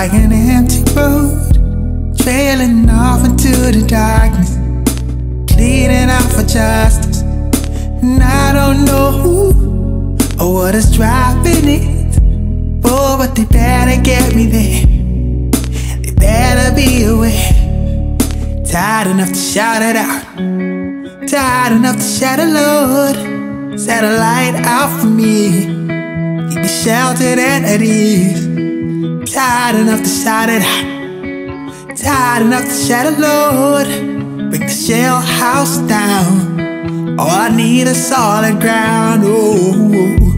like an empty road, trailing off into the darkness, pleading out for justice. And I don't know who or what is driving it. Oh, but they better get me there. They better be aware. Tired enough to shout it out. Tired enough to shout it, Lord. Set a light out for me. Keep me sheltered and at ease. Tired enough to shout it out. Tired enough to shout a Lord. Bring the shell house down. Oh, I need a solid ground. Oh,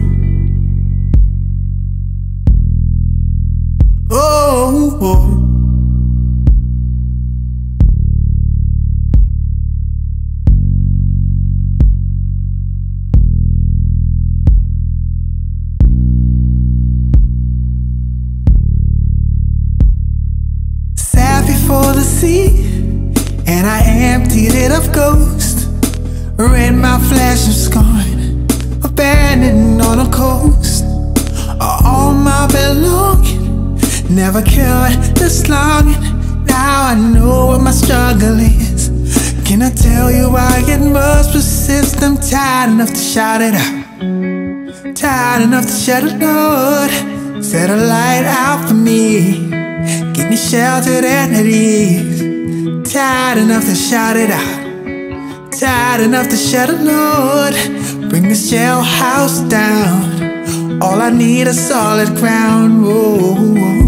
sea, and I emptied it of ghost. Rid my flesh of scorn, abandoned on a coast. All my belonging, never killed this longing. Now I know what my struggle is. Can I tell you I get most persist? I'm tired enough to shout it out. Tired enough to shed a load. Set a light out for me. Keep me sheltered ease. Tired enough to shout it out. Tired enough to shed a load. Bring the shell house down. All I need is solid ground. Whoa. Na,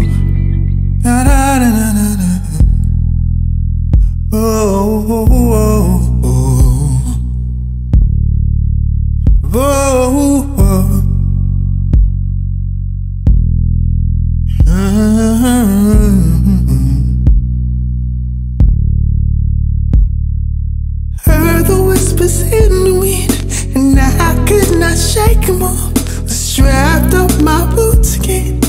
the whispers in the wind, and I could not shake them off. Strapped up my boots again,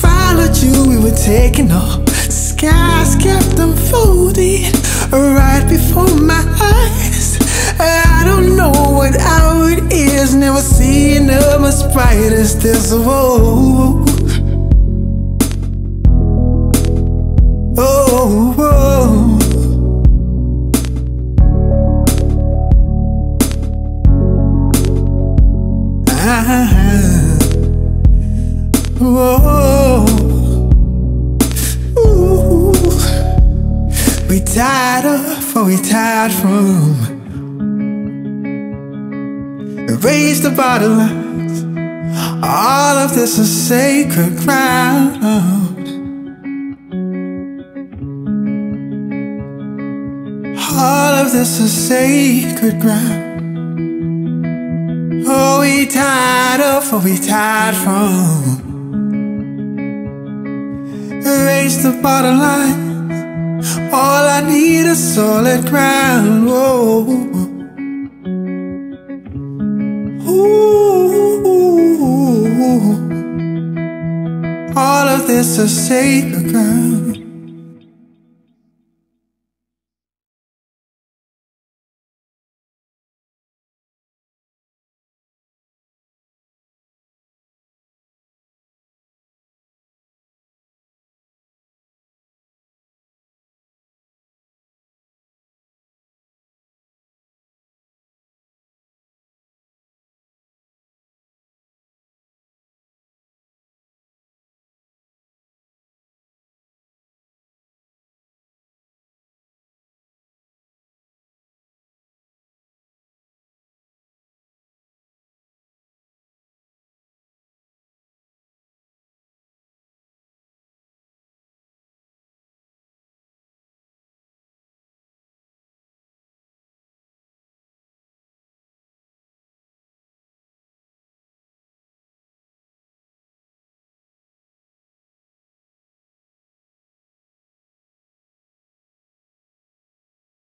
followed you, we were taking off. Skies kept unfolding right before my eyes. I don't know what hour it is, never seeing them as bright as this. Whoa. Whoa. We tied up what we tied from. Raise the bottle. All of this is sacred ground. All of this is sacred ground. Oh, we tied up what we tied from. Raise the bottom line. All I need is solid ground. Whoa. Ooh. All of this is sacred ground.